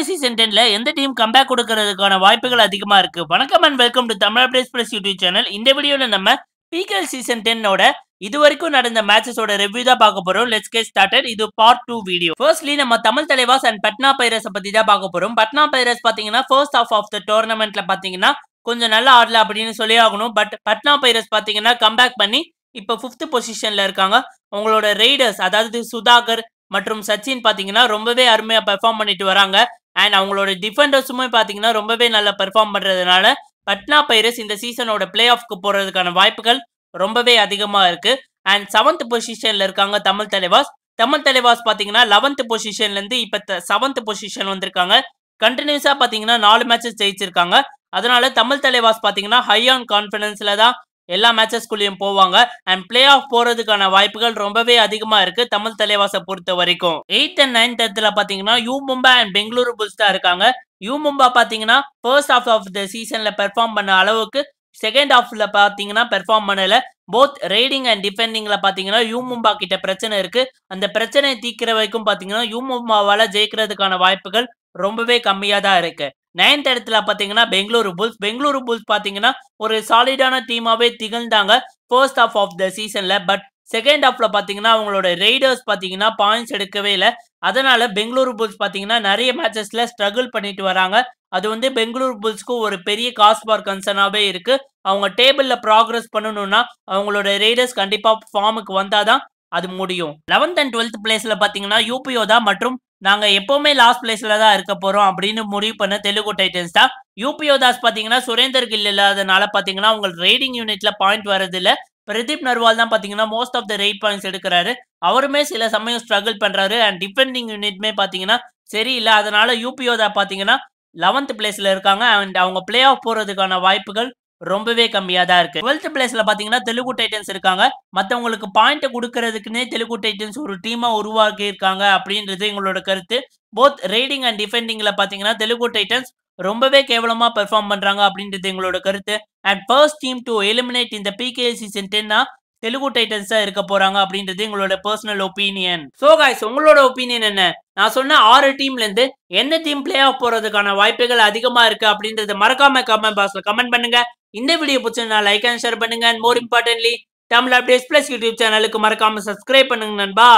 PK சென்டென்ல எந்த team comeback கொடுக்கறதுக்கான வாய்ப்புகள் அதிகமா இருக்கு? வணக்கம் and welcome to Tamil updates plus YouTube channel இந்த வீடியோல நம்ம பிகேஎல் சீசன் டென்னோட இது வரைக்கும் நடந்த மேட்சஸோட ரிவ்யூ தான் பார்க்க போறோம். லெட்ஸ் கெட் ஸ்டார்டட் இது பார்ட் டூ வீடியோ ஃபர்ஸ்ட்லி நம்ம தமிழ் தலைவாஸ் அண்ட் பட்னா பைரஸ் பத்தி தான் பார்க்க போறோம். பட்னா பைரஸ் பாத்தீங்கன்னா ஃபர்ஸ்ட் ஆஃப் ஆஃப் த டோர்னமெண்ட்ல பாத்தீங்கன்னா கொஞ்சம் நல்லா ஆடல அப்படின்னு சொல்லி ஆகணும். பட் பட்னா பைரஸ் பாத்தீங்கன்னா கம்பேக் பண்ணி இப்போ ஃபிஃப்த் பொசிஷன்ல இருக்காங்க. உங்களோட ரைடர்ஸ் அதாவது சுதாகர் மற்றும் சச்சின் பாத்தீங்கன்னா ரொம்பவே அருமையா பெர்ஃபார்ம் பண்ணிட்டு வராங்க. அண்ட் அவங்களோட டிஃபெண்டர்ஸுமே பார்த்தீங்கன்னா ரொம்பவே நல்லா பெர்ஃபார்ம் பண்ணுறதுனால பட்னா பைரஸ் இந்த சீசனோட பிளே ஆஃப்க்கு போகிறதுக்கான வாய்ப்புகள் ரொம்பவே அதிகமாக இருக்குது அண்ட் செவன்த் பொசிஷனில் இருக்காங்க தமிழ் தலைவாஸ். தமிழ் தலைவாஸ் பார்த்தீங்கன்னா லெவன்த் பொசிஷன்லேருந்து இப்போ இப்ப செவன்த் பொசிஷன் வந்திருக்காங்க. கண்டினியூஸாக பார்த்தீங்கன்னா நாலு மேட்சஸ் ஜெயிச்சிருக்காங்க. அதனால தமிழ் தலைவாஸ் பார்த்தீங்கன்னா ஹை ஆன் கான்ஃபிடன்ஸில் தான் எல்லா மேட்சஸ்குள்ளேயும் போவாங்க. அண்ட் பிளே ஆஃப் போறதுக்கான வாய்ப்புகள் ரொம்பவே அதிகமா இருக்கு தமிழ் தலைவாசை பொறுத்த வரைக்கும். எயித் அண்ட் நைன்த் இடத்துல பாத்தீங்கன்னா U Mumba and Bengaluru Bulls தான் இருக்காங்க. யூ மும்பா பாத்தீங்கன்னா ஃபர்ஸ்ட் ஆஃப் ஆஃப் த சீசன்ல பெர்ஃபார்ம் பண்ண அளவுக்கு செகண்ட் ஹாஃப்ல பாத்தீங்கன்னா பெர்ஃபார்ம் பண்ணல. போத் ரைடிங் அண்ட் டிஃபெண்டிங்ல பாத்தீங்கன்னா யூ மும்பா கிட்ட பிரச்சனை இருக்கு. அந்த பிரச்சனையை தீக்கிற வரைக்கும் பாத்தீங்கன்னா யூ மும்பாவால ஜெயிக்கிறதுக்கான வாய்ப்புகள் ரொம்பவே கம்மியா தான் இருக்கு. நைன்த் இடத்துல பார்த்தீங்கன்னா பெங்களூரு புல்ஸ். பெங்களூரு புல்ஸ் பார்த்தீங்கன்னா ஒரு சாலிடான டீமாகவே திகழ்ந்தாங்க ஃபர்ஸ்ட் ஆஃப் ஆஃப் த சீசனில் பட் செகண்ட் ஹாஃப்ல பார்த்தீங்கன்னா அவங்களோட ரைடர்ஸ் பார்த்தீங்கன்னா பாயிண்ட்ஸ் எடுக்கவே இல்லை. அதனால பெங்களூரு புல்ஸ் பார்த்தீங்கன்னா நிறைய மேட்சஸ்ல ஸ்ட்ரகிள் பண்ணிட்டு வராங்க. அது வந்து பெங்களூரு புல்ஸ்க்கு ஒரு பெரிய காஸ்ட் பார் கன்சர்னாகவே இருக்கு. அவங்க டேபிள்ல ப்ராக்ரஸ் பண்ணணும்னா அவங்களோட ரைடர்ஸ் கண்டிப்பா ஃபார்முக்கு வந்தாதான் அது முடியும். லெவன்த் அண்ட் டுவெல்த் பிளேஸ்ல பாத்தீங்கன்னா யூபிஓ தான் மற்றும் நாங்க எப்பவுமே லாஸ்ட் பிளேஸ்ல தான் இருக்க போறோம் அப்படின்னு முடிவு பண்ண தெலுங்கு டைட்டன்ஸ் தான். யூபிஓ தாஸ் பாத்தீங்கன்னா சுரேந்தர் கில் இல்லாதனால பாத்தீங்கன்னா உங்க ரைடிங் யூனிட்ல பாயிண்ட் வரது இல்ல பிரதீப் நர்வால் தான் பாத்தீங்கன்னா most of the raid points எடுக்கிறாரு. அவருமே சில சமயம் ஸ்ட்ரகிள் பண்றாரு அண்ட் டிஃபெண்டிங் யூனிட்மே பாத்தீங்கன்னா சரியில்லை. அதனால யூபிஓ தான் பாத்தீங்கன்னா லெவன்த் பிளேஸ்ல இருக்காங்க அண்ட் அவங்க பிளே ஆஃப் போறதுக்கான வாய்ப்புகள் ரொம்பவே கம்மியாக தான் இருக்கு. டுவெல்த் பிளேஸ்ல பாத்தீங்கன்னா தெலுங்கு டைட்டன்ஸ் இருக்காங்க. மற்றவங்களுக்கு பாயிண்ட் கொடுக்கறதுக்குன்னே தெலுங்கு டைட்டன்ஸ் ஒரு டீமா உருவாக்கி இருக்காங்க அப்படின்றது எங்களோட கருத்து. போத் ரைடிங் அண்ட் டிஃபெண்டிங்ல பாத்தீங்கன்னா தெலுங்கு டைட்டன்ஸ் ரொம்பவே கேவலமா பெர்ஃபார்ம் பண்றாங்க அப்படின்றது எங்களோட கருத்து. And first team to eliminate இந்த பிகே சீசன் டென்னா தெலுங்கு டைட்டன்ஸ் தான் இருக்க போறாங்க அப்படின்றது எங்களோட பர்சனல் ஒப்பீனியன் ஸோ காய்ஸ் உங்களோட ஒப்பீனியன் என்ன? நான் சொன்ன ஆறு டீம்ல இருந்து டீம் பிளே ஆஃப் போறதுக்கான வாய்ப்புகள் அதிகமா இருக்கு அப்படின்றத மறக்காம கமெண்ட் பாக்ஸ்ல கமெண்ட் பண்ணுங்க. இந்த வீடியோ பிடிச்சிருந்தா லைக் அண்ட் ஷேர் பண்ணுங்க. And more importantly Tamil updates plus YouTube சேனலுக்கு மறக்காம சப்ஸ்கிரைப் பண்ணுங்க நண்பா.